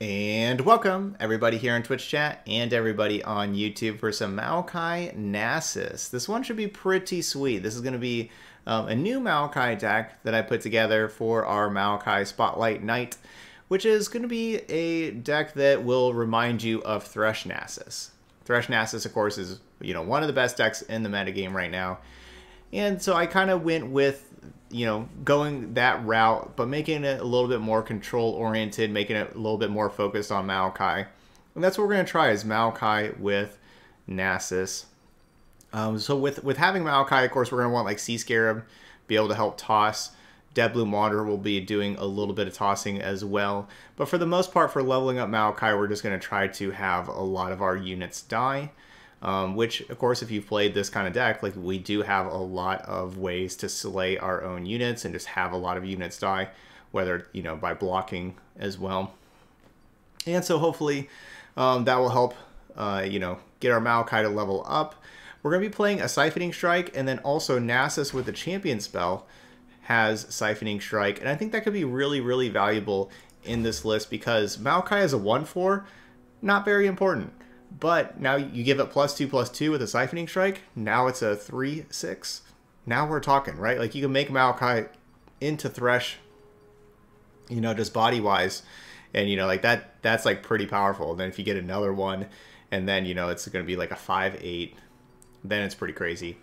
And welcome everybody here on Twitch chat and everybody on YouTube for some Maokai Nasus. This one should be pretty sweet. This is going to be um, a new Maokai deck that I put together for our Maokai Spotlight Night, which is going to be a deck that will remind you of Thresh Nasus. Thresh Nasus, of course, is you know one of the best decks in the metagame right now. And so I kind of went with you know, going that route, but making it a little bit more control oriented, making it a little bit more focused on Maokai. And that's what we're going to try is Maokai with Nasus. Um, so with, with having Maokai, of course, we're going to want like Sea Scarab, be able to help toss. Dead Bloom Wanderer will be doing a little bit of tossing as well. But for the most part, for leveling up Maokai, we're just going to try to have a lot of our units die. Um, which, of course, if you've played this kind of deck, like we do have a lot of ways to slay our own units and just have a lot of units die, whether, you know, by blocking as well. And so hopefully um, that will help, uh, you know, get our Maokai to level up. We're going to be playing a Siphoning Strike, and then also Nasus with the Champion spell has Siphoning Strike, and I think that could be really, really valuable in this list because Maokai is a 1-4, not very important. But now you give it plus two plus two with a siphoning strike. Now it's a three six. Now we're talking, right? Like you can make Maokai into Thresh, you know, just body wise, and you know, like that. That's like pretty powerful. And then if you get another one, and then you know it's going to be like a five eight, then it's pretty crazy.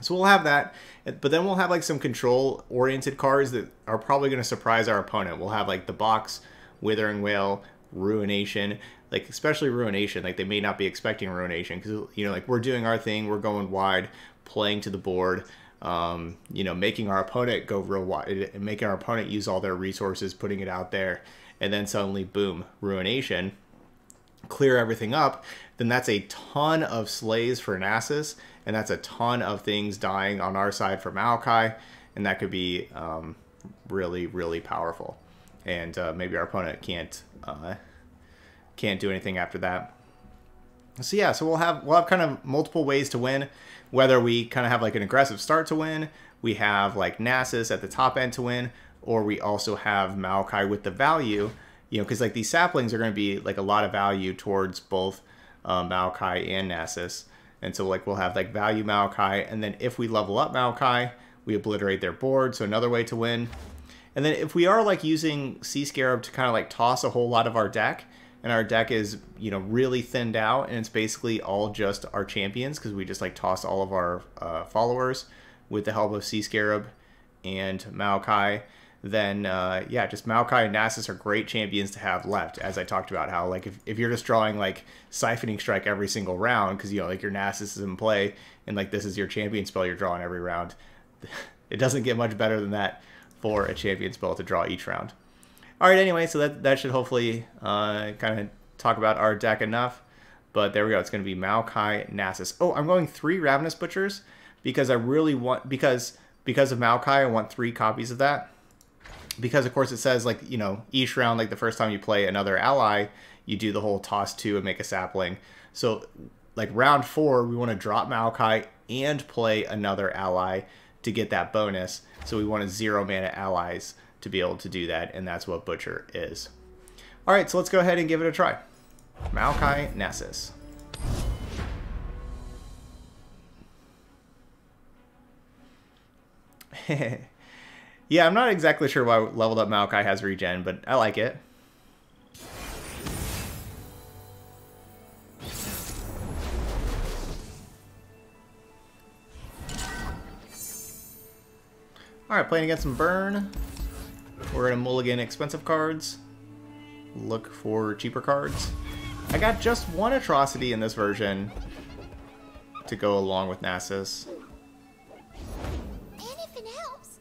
So we'll have that, but then we'll have like some control oriented cards that are probably going to surprise our opponent. We'll have like the box, Withering Wail, Ruination like especially ruination like they may not be expecting ruination because you know like we're doing our thing we're going wide playing to the board um, you know making our opponent go real wide making our opponent use all their resources putting it out there and then suddenly boom ruination clear everything up then that's a ton of slays for Nasus and that's a ton of things dying on our side for Maokai and that could be um, really really powerful. And uh, maybe our opponent can't uh, can't do anything after that. So yeah, so we'll have we'll have kind of multiple ways to win. Whether we kind of have like an aggressive start to win, we have like Nasus at the top end to win, or we also have Maokai with the value, you know, because like these saplings are going to be like a lot of value towards both um, Maokai and Nasus. And so like we'll have like value Maokai, and then if we level up Maokai, we obliterate their board. So another way to win. And then if we are like using Sea Scarab to kind of like toss a whole lot of our deck, and our deck is you know really thinned out and it's basically all just our champions because we just like toss all of our uh, followers with the help of Sea Scarab and Maokai. Then uh, yeah just Maokai and Nasus are great champions to have left as I talked about how like if, if you're just drawing like siphoning strike every single round because you know like your Nasus is in play and like this is your champion spell you're drawing every round it doesn't get much better than that for a champion spell to draw each round all right, anyway, so that, that should hopefully uh, kind of talk about our deck enough. But there we go. It's going to be Maokai Nasus. Oh, I'm going three Ravenous Butchers because I really want because because of Maokai, I want three copies of that. Because of course it says like you know each round, like the first time you play another ally, you do the whole toss two and make a sapling. So like round four, we want to drop Maokai and play another ally to get that bonus. So we want to zero mana allies to be able to do that, and that's what Butcher is. All right, so let's go ahead and give it a try. Maokai Nasus. yeah, I'm not exactly sure why leveled up Maokai has regen, but I like it. Alright, playing against some Burn. We're gonna mulligan expensive cards. Look for cheaper cards. I got just one atrocity in this version to go along with Nasus. Anything else?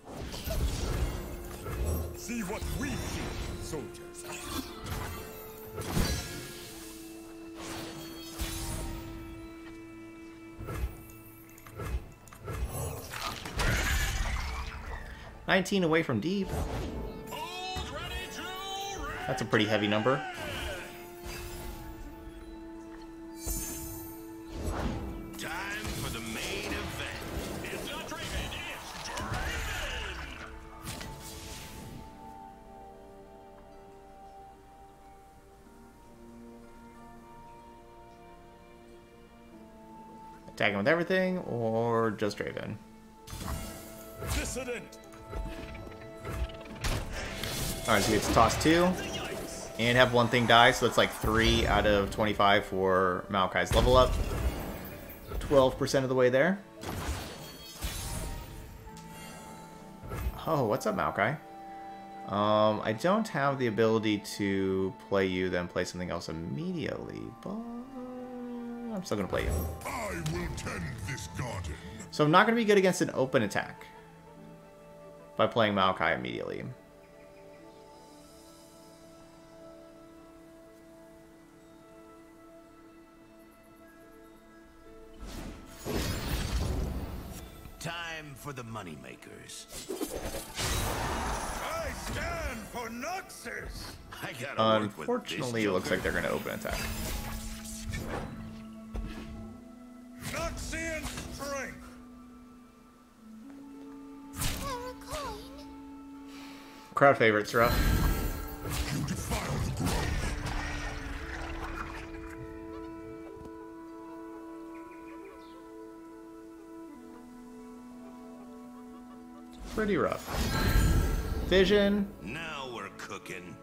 See what we see, soldiers. Nineteen away from deep. That's a pretty heavy number. Attack him with everything, or just Draven? Dissident. Alright, so he gets tossed too. And have one thing die, so that's like 3 out of 25 for Maokai's level up. 12% of the way there. Oh, what's up, Maokai? Um, I don't have the ability to play you, then play something else immediately, but I'm still gonna play you. I will tend this garden. So I'm not gonna be good against an open attack by playing Maokai immediately. For the moneymakers. I stand for Noxus. I gotta Unfortunately, it looks like they're gonna open attack. Noxian strength. Crowd favorites, rough. Pretty rough. Vision. Now we're cooking.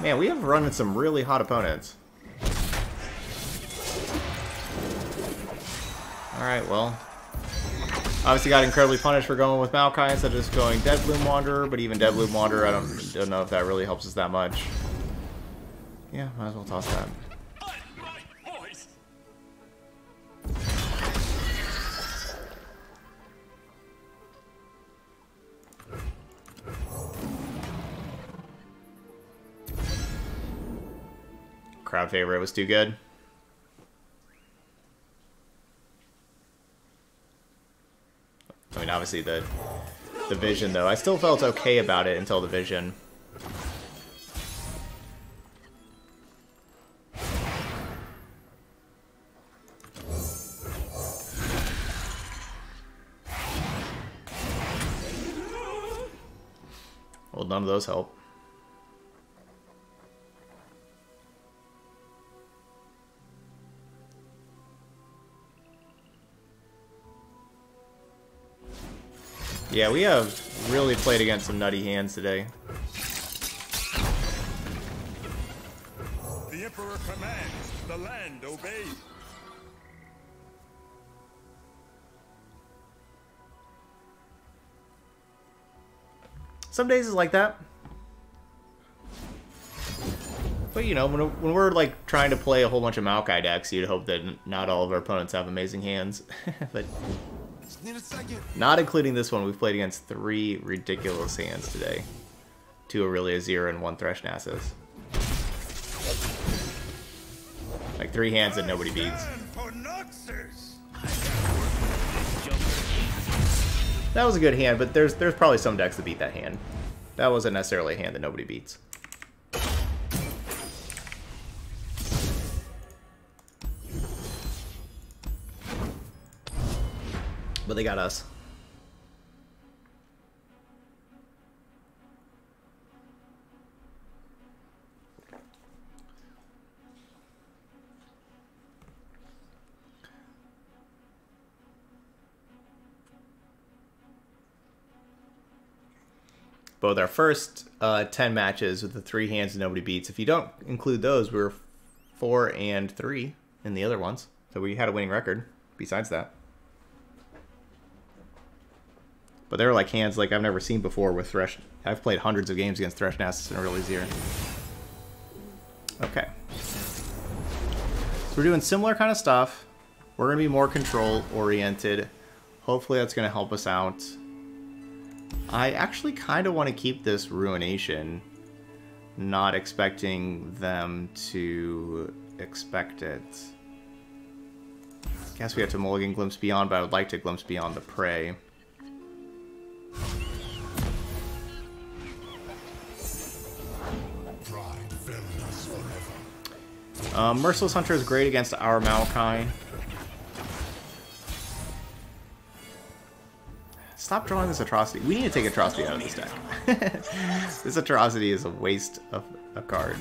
Man, we have run into some really hot opponents. Alright, well. Obviously got incredibly punished for going with Maokai instead of just going Dead Bloom Wanderer, but even Dead Bloom Wanderer, I don't, don't know if that really helps us that much. Yeah, might as well toss that. Crowd favorite was too good. I mean, obviously the the vision though. I still felt okay about it until the vision. Well, none of those help. Yeah, we have really played against some nutty hands today. The Emperor commands, the land obeys. Some days is like that. But you know, when, when we're like trying to play a whole bunch of Maokai decks, you'd hope that not all of our opponents have amazing hands. but Need a second. Not including this one, we've played against three ridiculous hands today. Two Aurelia Zero and one Thresh Nasus. Like three hands that nobody beats. Stand for Noxus. That was a good hand, but there's there's probably some decks that beat that hand. That wasn't necessarily a hand that nobody beats. But they got us. both our first uh, 10 matches with the three hands and nobody beats. If you don't include those, we were four and three in the other ones. So we had a winning record besides that. But they were like hands like I've never seen before with Thresh. I've played hundreds of games against Thresh Nasus and Aurelia Zero. Okay. So we're doing similar kind of stuff. We're going to be more control oriented. Hopefully that's going to help us out. I actually kind of want to keep this Ruination, not expecting them to expect it. I Guess we have to mulligan Glimpse Beyond, but I would like to Glimpse Beyond the Prey. Um, Merciless Hunter is great against our Maokai. Stop drawing this atrocity. We need to take atrocity out of this deck. this atrocity is a waste of a card.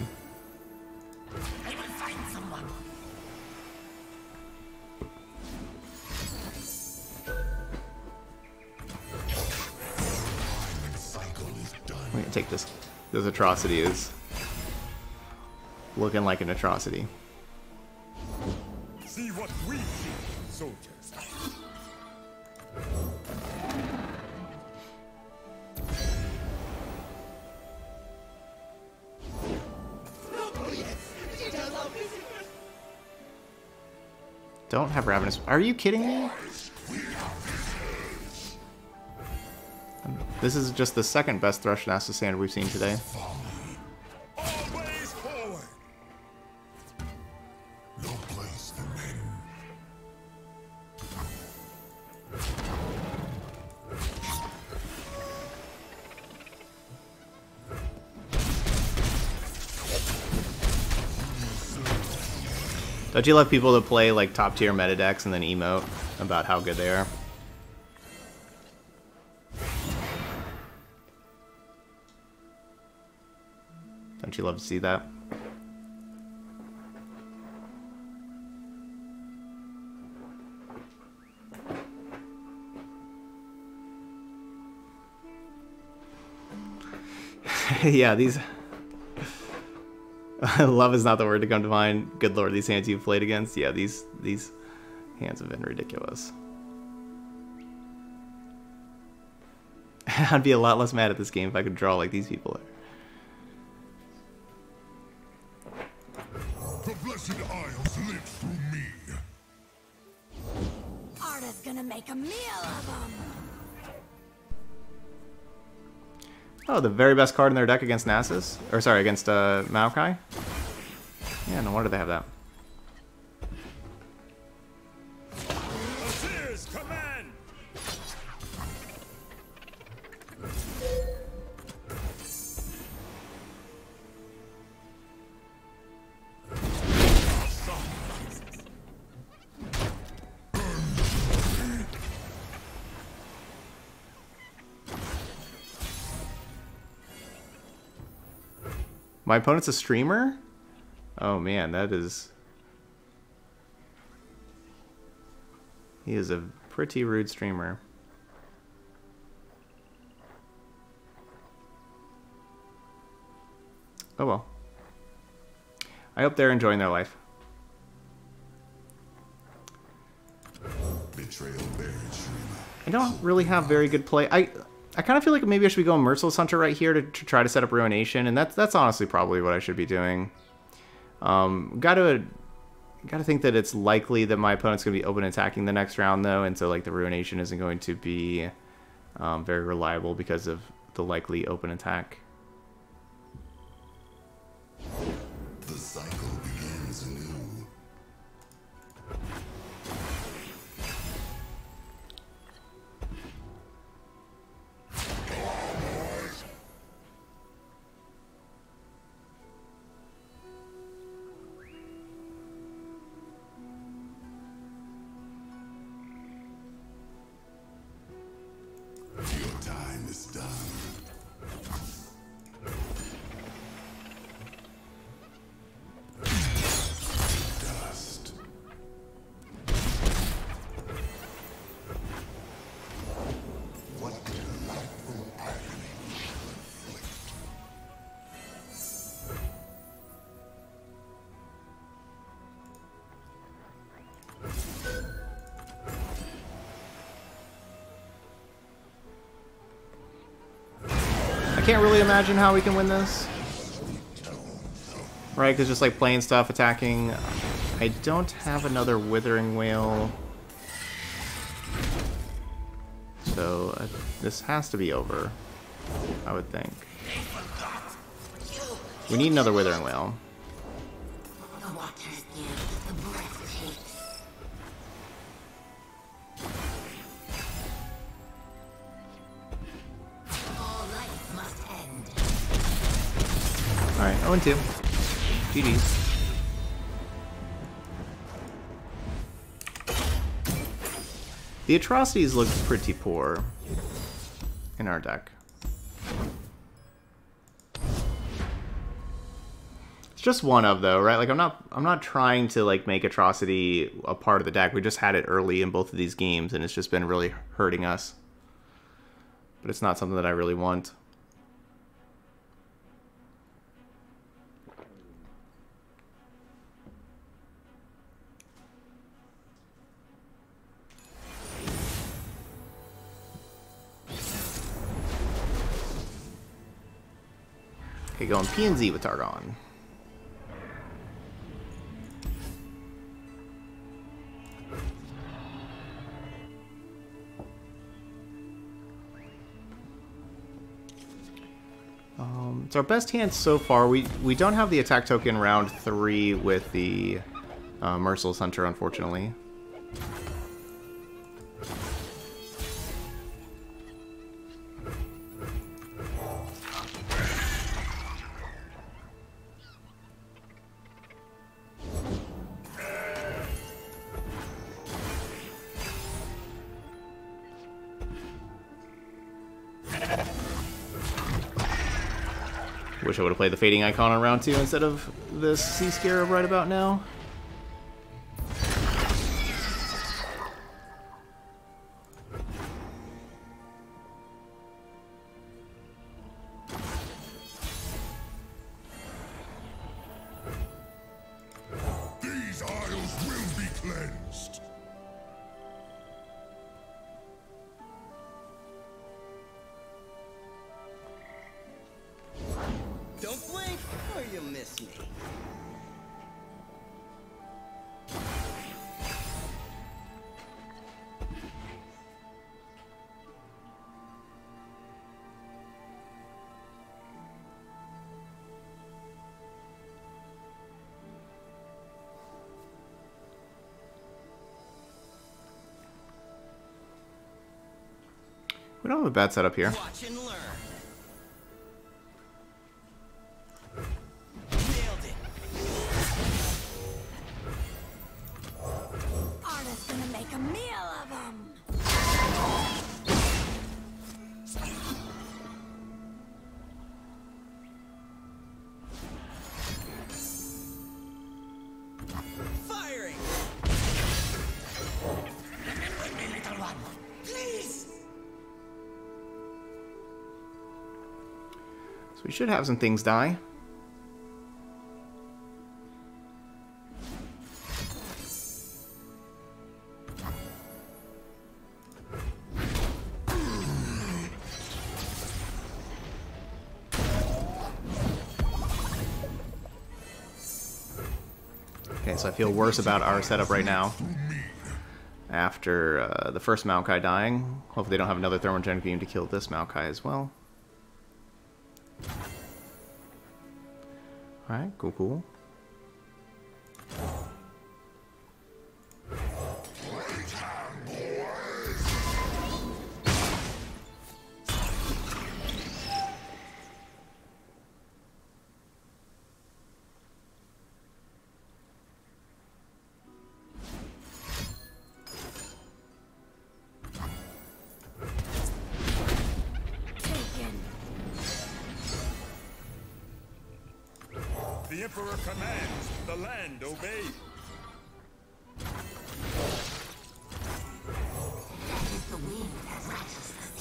We can take this. This atrocity is looking like an atrocity. See what we see, soldiers. Don't have Ravenous. Are you kidding me? This is just the second best Thresh hand we've seen today. Don't you love people that play like top tier meta decks and then emote about how good they are? Don't you love to see that? yeah, these. Love is not the word to come to mind. Good lord, these hands you've played against. Yeah, these these hands have been ridiculous. I'd be a lot less mad at this game if I could draw like these people are. The blessed isles live through me. Arda's gonna make a meal of them. Oh, the very best card in their deck against Nasus? Or sorry, against uh, Maokai? Yeah, no wonder they have that. My opponent's a streamer? Oh man, that is... He is a pretty rude streamer. Oh well. I hope they're enjoying their life. Betrayal buried Shurima. I don't really have very good play. I I kind of feel like maybe I should be going Merciless Hunter right here to, to try to set up Ruination, and that's that's honestly probably what I should be doing. Um, got to got to think that it's likely that my opponent's to be open attacking the next round though, and so like the Ruination isn't going to be um, very reliable because of the likely open attack. The cycle can't really imagine how we can win this. Right, because just like playing stuff, attacking. I don't have another Withering Wail. So uh, this has to be over, I would think. We need another Withering Wail. 0 and 2. GG's. The atrocities look pretty poor in our deck. It's just one of though, right? Like I'm not I'm not trying to like make atrocity a part of the deck. We just had it early in both of these games and it's just been really hurting us. But it's not something that I really want. Okay, going P and Z with Targon. Um, it's our best hand so far. We we don't have the attack token round three with the uh, Merciless Hunter, unfortunately. Played the Fading Icon on round two instead of this Sea Scarab right about now. We don't have a bad setup here. Should have some things die. Okay, so I feel worse about our setup right now. After uh, the first Maokai dying. Hopefully they don't have another Thermogenic Beam to kill this Maokai as well. Alright, cool, cool.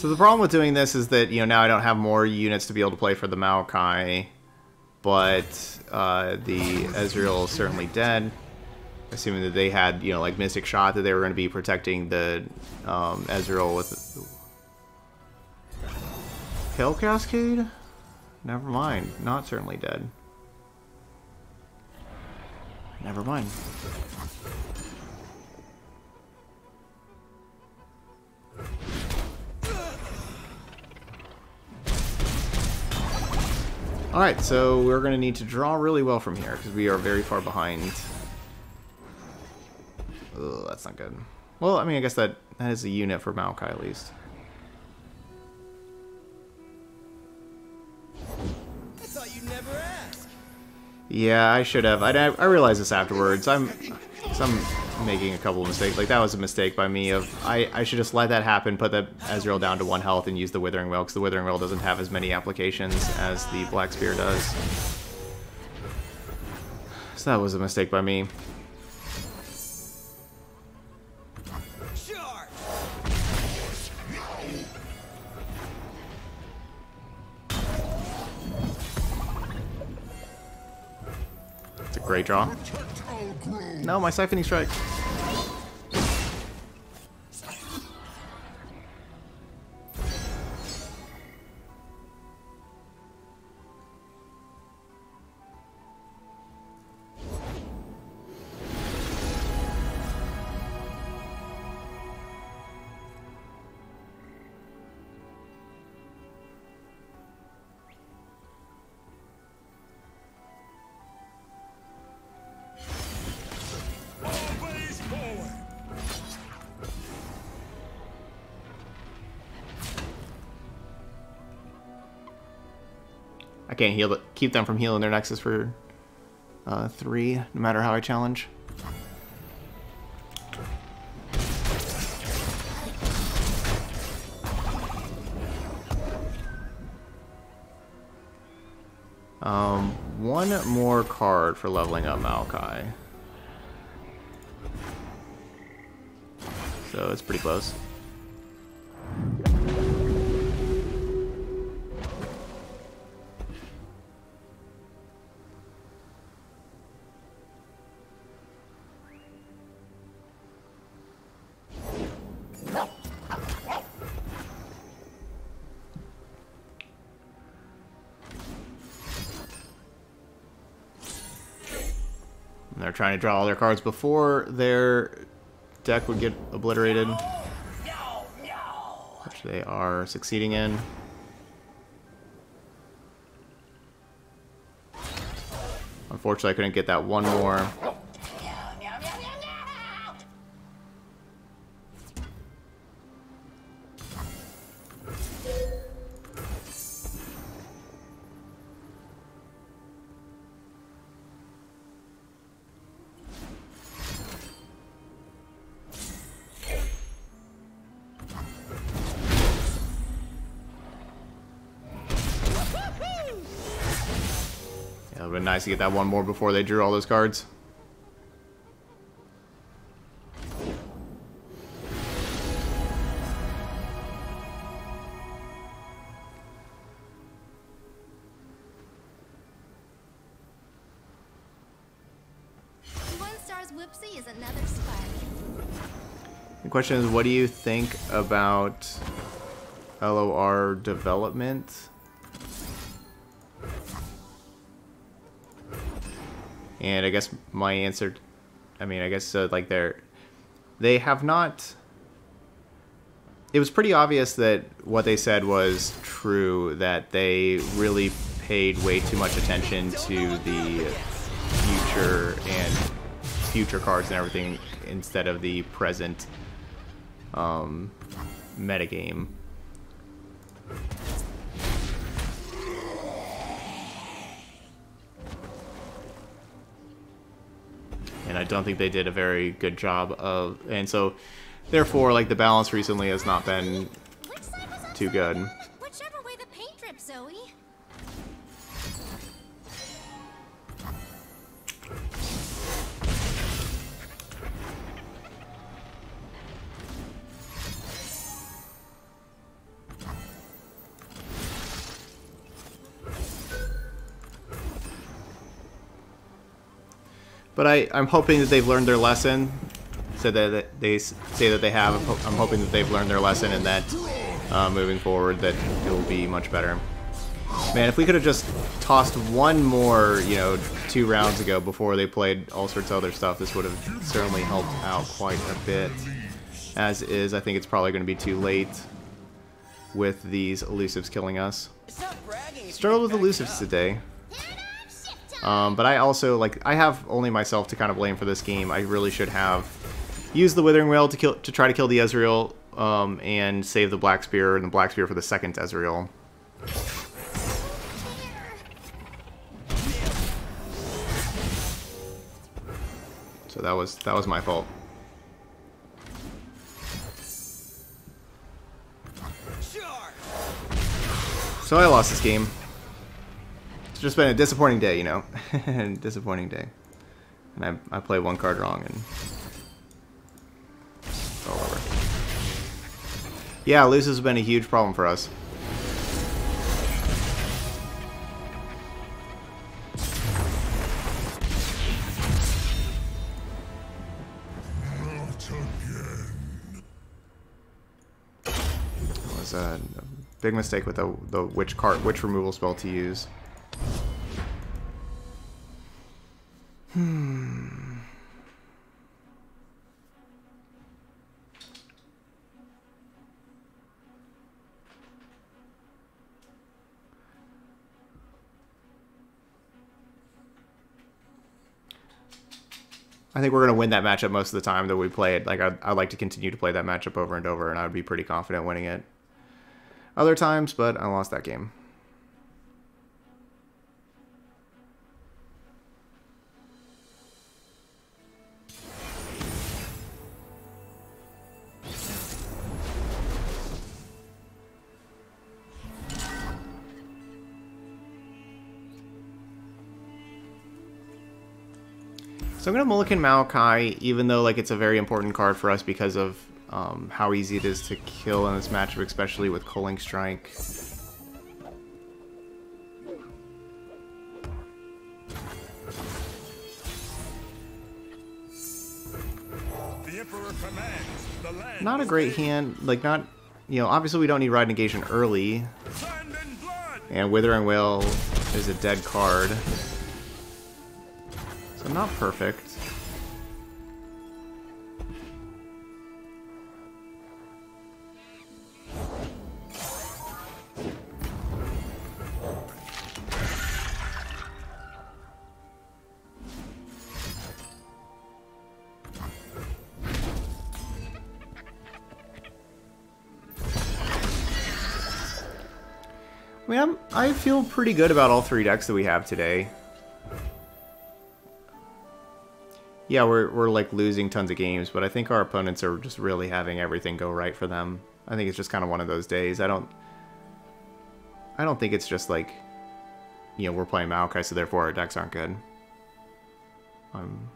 So the problem with doing this is that, you know, now I don't have more units to be able to play for the Maokai, but uh, the Ezreal is certainly dead. Assuming that they had, you know, like Mystic Shot, that they were going to be protecting the um, Ezreal with... Pale Cascade? Never mind. Not certainly dead. Never mind. Alright, so we're going to need to draw really well from here, because we are very far behind. Ugh, that's not good. Well, I mean, I guess that, that is a unit for Maokai, at least. Yeah, I should have. I, I realized this afterwards. I'm, so I'm making a couple of mistakes. Like that was a mistake by me. Of I, I should just let that happen. Put the Ezreal down to one health and use the Withering Wail because the Withering Wail doesn't have as many applications as the Black Spear does. So that was a mistake by me. It's a great draw. No, my Siphoning Strike. Can't heal it, keep them from healing their Nexus for uh, three, no matter how I challenge. Um, one more card for leveling up Maokai. So it's pretty close. To draw all their cards before their deck would get obliterated. Which they are succeeding in. Unfortunately, I couldn't get that one more. To get that one more before they drew all those cards. One star's whoopsie is another spark. The question is, what do you think about LOR development? And I guess my answer, I mean, I guess uh, like they're, they have not. It was pretty obvious that what they said was true. That they really paid way too much attention to the future and future cards and everything instead of the present um, metagame. And I don't think they did a very good job of, and so therefore, like the balance recently has not been too good. But I, I'm hoping that they've learned their lesson. So that they say that they have. I'm hoping that they've learned their lesson and that uh, moving forward that it will be much better. Man, if we could have just tossed one more, you know, two rounds ago before they played all sorts of other stuff, this would have certainly helped out quite a bit. As is, I think it's probably going to be too late with these elusives killing us. Struggled with elusives today. Um, but I also like I have only myself to kind of blame for this game. I really should have used the Withering Wail to kill to try to kill the Ezreal um, and save the Black Spear and the Black Spear for the second Ezreal. So that was that was my fault. So I lost this game. It's just been a disappointing day, you know, disappointing day. And I I played one card wrong and it's all over. Yeah, lose has been a huge problem for us. It was a, a big mistake with the the which card which removal spell to use. Hmm. I think we're going to win that matchup most of the time that we play it. Like, I'd, I'd like to continue to play that matchup over and over, and I would be pretty confident winning it other times, but I lost that game. So I'm gonna Mulligan Maokai, even though like it's a very important card for us because of um, how easy it is to kill in this matchup, especially with Culling Strike. The Emperor commands the land. Not a great hand, like not, you know, obviously we don't need Ruination early, and Withering Wail is a dead card. So not perfect. I feel pretty good about all three decks that we have today. Yeah, we're, we're like losing tons of games, but I think our opponents are just really having everything go right for them. I think it's just kind of one of those days. I don't I don't think it's just like you know, we're playing Maokai, so therefore our decks aren't good. Um,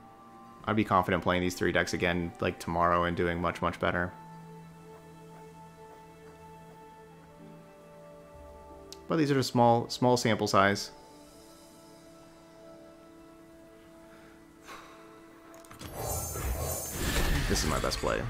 I'd be confident playing these three decks again like tomorrow and doing much, much better. But these are just small small sample size. This is my best play.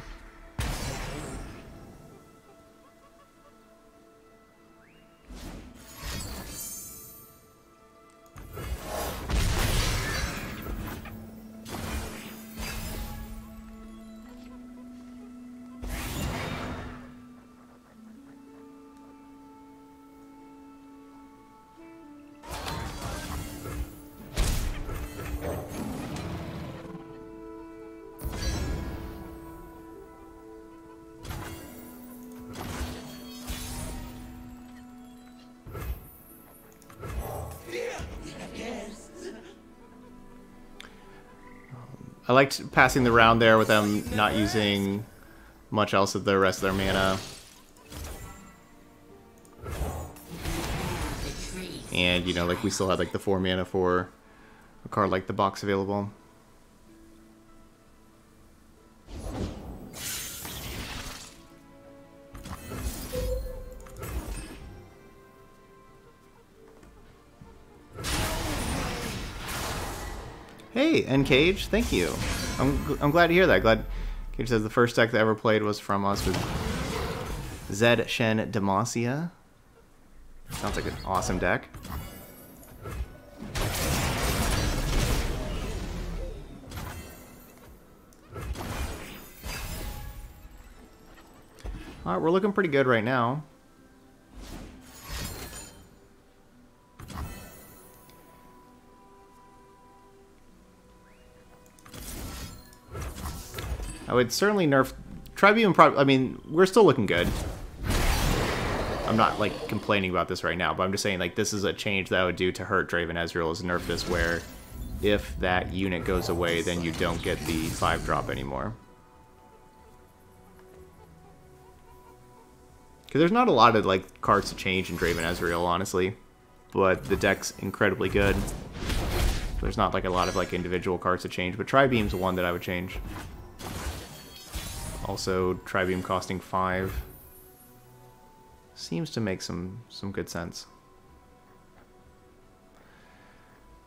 I liked passing the round there with them not using much else of the rest of their mana. And, you know, like we still had like the 4 mana for a card like the box available. Hey, Cage, thank you. I'm, I'm glad to hear that. Glad Cage says the first deck that ever played was from us with Zed Shen Demacia. Sounds like an awesome deck. Alright, we're looking pretty good right now. I would certainly nerf Tri-Beam. Probably, I mean, we're still looking good. I'm not like complaining about this right now, but I'm just saying like this is a change that I would do to hurt Draven Ezreal is nerf this where if that unit goes away, then you don't get the five drop anymore. Because there's not a lot of like cards to change in Draven Ezreal, honestly, but the deck's incredibly good. There's not like a lot of like individual cards to change, but Tri-Beam's one that I would change. Also, Tri-Beam costing 5 seems to make some, some good sense.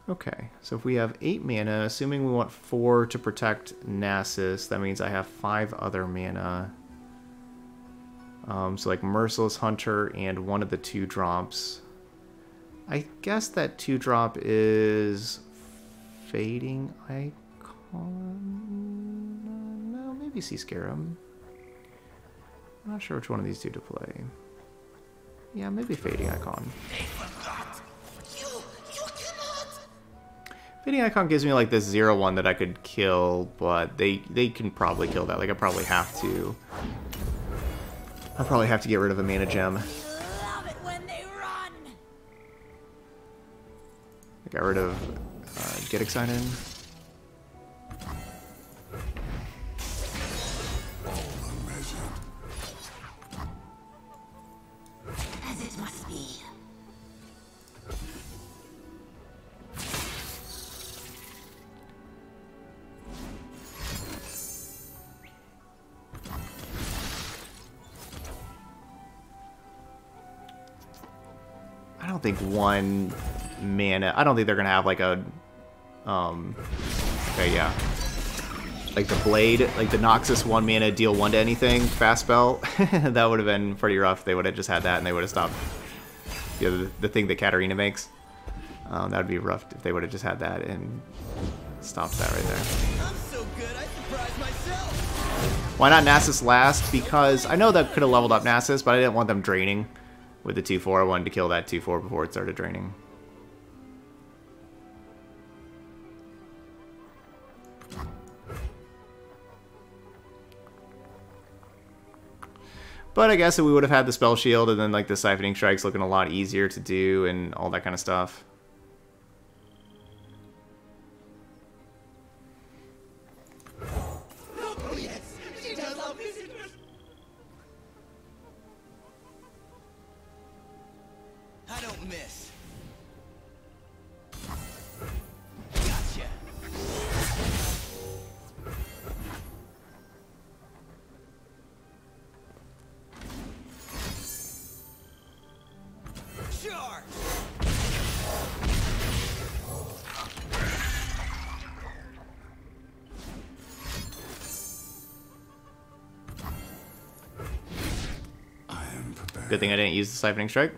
Okay, so if we have 8 mana, assuming we want 4 to protect Nasus, that means I have 5 other mana. Um, so like Merciless Hunter and one of the 2 drops. I guess that 2 drop is Fading Icon? Maybe Sea Scarab. I'm not sure which one of these two to play. Yeah, maybe Fading Icon. You, you. Fading Icon gives me like this zero one that I could kill, but they they can probably kill that. Like I probably have to. I probably have to get rid of a mana gem. Got rid of uh, Get Excited. Think one mana. I don't think they're gonna have like a. Um. Okay, yeah. Like the blade, like the Noxus one mana deal one to anything fast spell. that would have been pretty rough. They would have just had that and they would have stopped. You know, the, the thing that Katarina makes. Um, that would be rough if they would have just had that and stopped that right there. I'm so good, I surprised myself. Why not Nasus last? Because I know that could have leveled up Nasus, but I didn't want them draining with the 2-4. I wanted to kill that 2-4 before it started draining. But I guess we would have had the spell shield and then like the siphoning strikes looking a lot easier to do and all that kind of stuff. Miss. Gotcha. Charge! I am prepared. Good thing I didn't use the siphoning strike.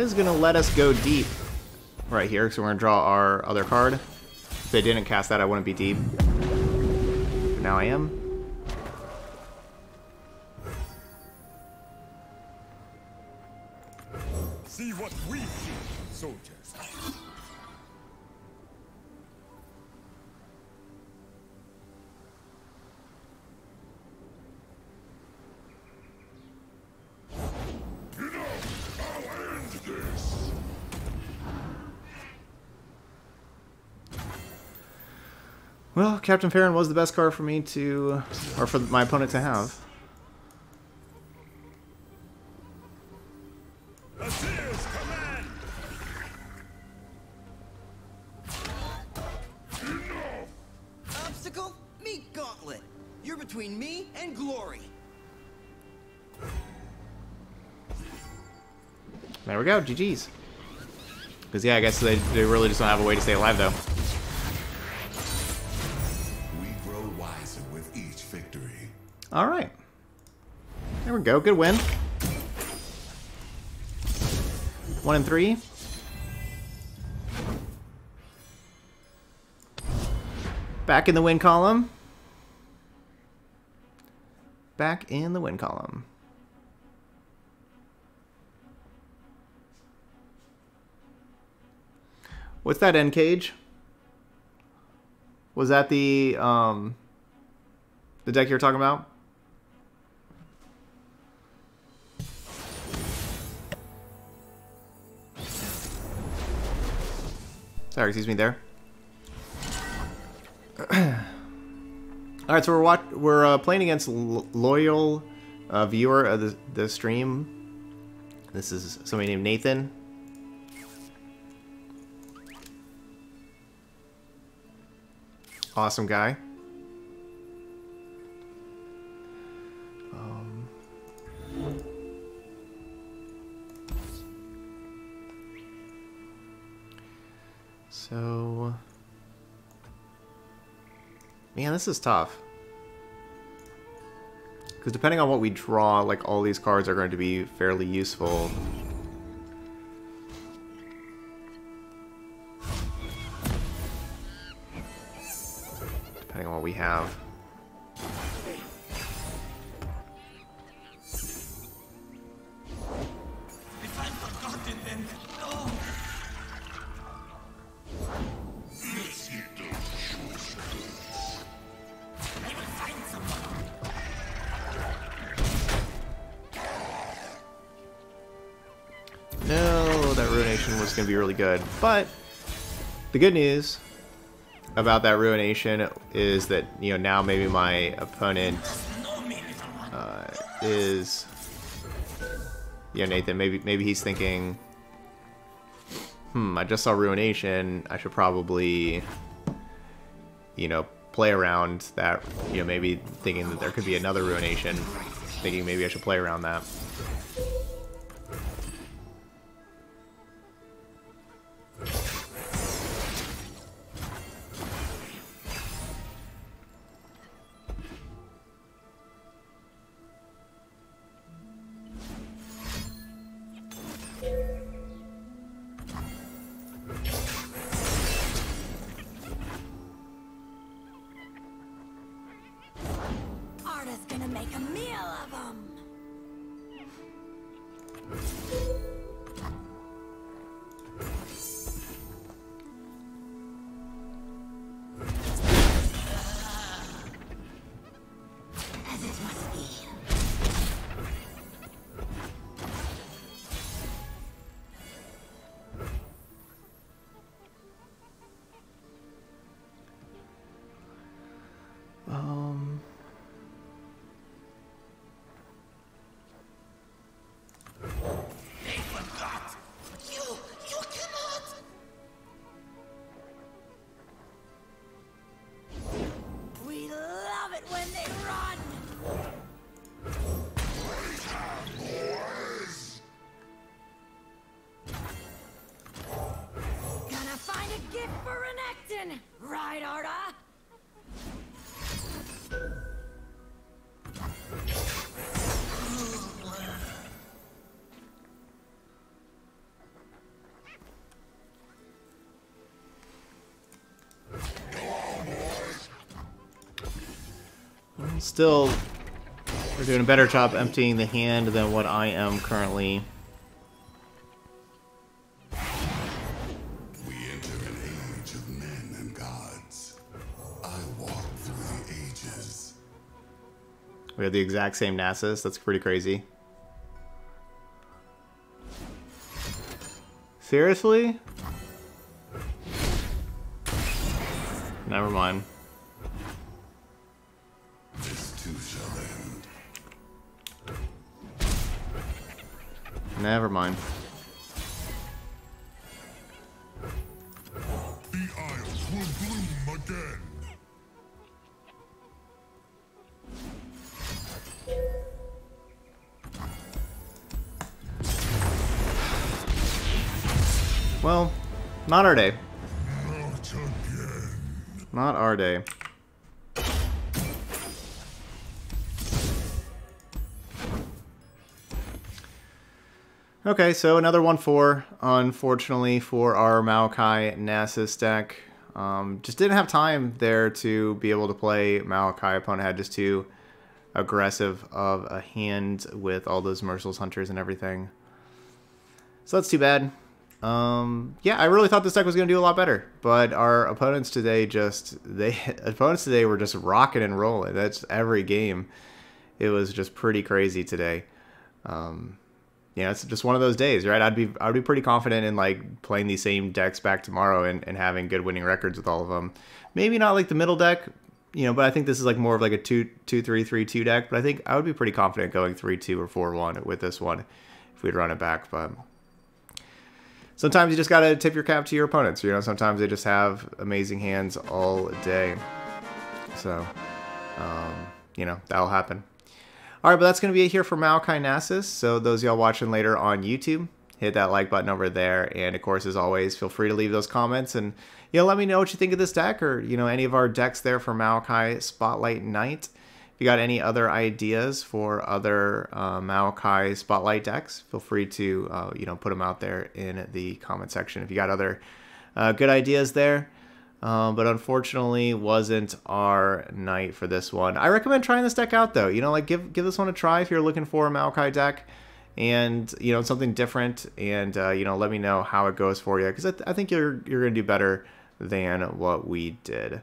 Is going to let us go deep right here, so we're going to draw our other card. If they didn't cast that, I wouldn't be deep. But now I am. Well, Captain Farron was the best card for me to, or for my opponent to have. Obstacle? Gauntlet. You're between me and glory. There we go, GG's. Because, yeah, I guess they, they really just don't have a way to stay alive, though. Victory. Alright. There we go, good win. One and three. Back in the win column. Back in the win column. What's that end cage? Was that the um the deck you were talking about? Sorry, excuse me there. All right, so we're watch we're uh, playing against loyal uh, viewer of the, the stream. This is somebody named Nathan. Awesome guy. Man, this is tough. Because depending on what we draw, like all these cards are going to be fairly useful. Depending on what we have. Be really good. But the good news about that Ruination is that, you know, now maybe my opponent is, yeah, Nathan. Maybe maybe he's thinking, hmm, I just saw Ruination. I should probably, you know, play around that. You know, maybe thinking that there could be another Ruination. Thinking maybe I should play around that. Still, we're doing a better job emptying the hand than what I am currently. We enter an age of men and gods. I walk through the ages. We have the exact same Nasus. That's pretty crazy. Seriously? Never mind. The Isles will bloom again. Well, not our day. Not again. Not our day. Okay, so another 1-4, unfortunately, for our Maokai Nasus deck. Um, just didn't have time there to be able to play Maokai. Opponent had just too aggressive of a hand with all those Merciless Hunters and everything. So that's too bad. Um, yeah, I really thought this deck was going to do a lot better, but our opponents today just they opponents today were just rocking and rolling. That's every game. It was just pretty crazy today. Um, you know, it's just one of those days, right? I'd be I'd be pretty confident in like playing these same decks back tomorrow and, and having good winning records with all of them. Maybe not like the middle deck, you know, but I think this is like more of like a two two three three two deck. But I think I would be pretty confident going three two or four one with this one if we'd run it back. But sometimes you just gotta tip your cap to your opponents. You know, sometimes they just have amazing hands all day. So, um, you know, that'll happen. All right, but that's going to be it here for Maokai Nasus. So those y'all watching later on YouTube, hit that like button over there. And of course, as always, feel free to leave those comments and, you know, let me know what you think of this deck or, you know, any of our decks there for Maokai Spotlight Night. If you got any other ideas for other uh, Maokai Spotlight decks, feel free to, uh, you know, put them out there in the comment section. If you got other uh, good ideas there. Um, but unfortunately wasn't our night for this one. I recommend trying this deck out though. You know, like give give this one a try if you're looking for a Maokai deck, and you know something different. And uh, you know, let me know how it goes for you because I, th I think you're you're gonna do better than what we did.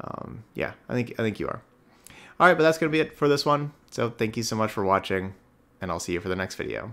Um, yeah, I think I think you are. All right, but that's gonna be it for this one. So thank you so much for watching, and I'll see you for the next video.